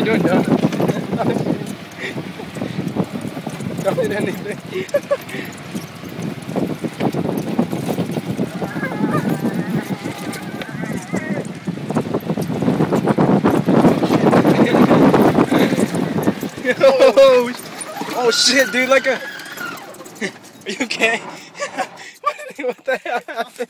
you doing, Doug? Don't hit anything. oh, oh shit, dude, like a. Are you okay? what the hell happened?